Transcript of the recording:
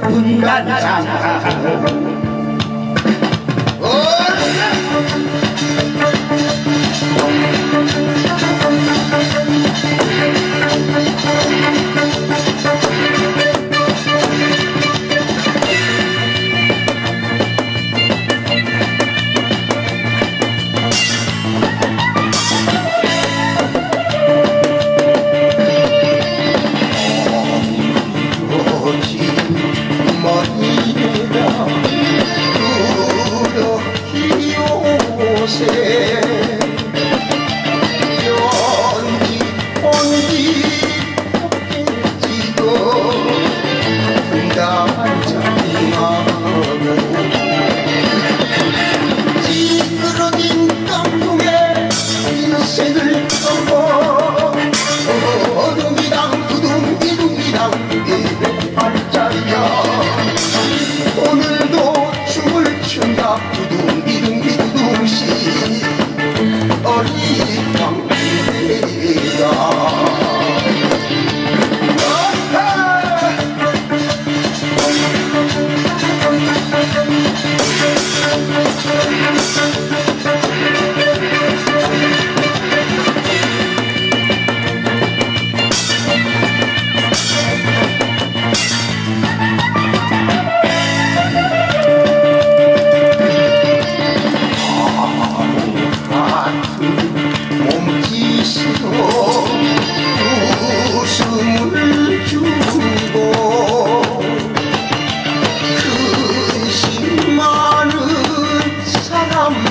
滚干长 요새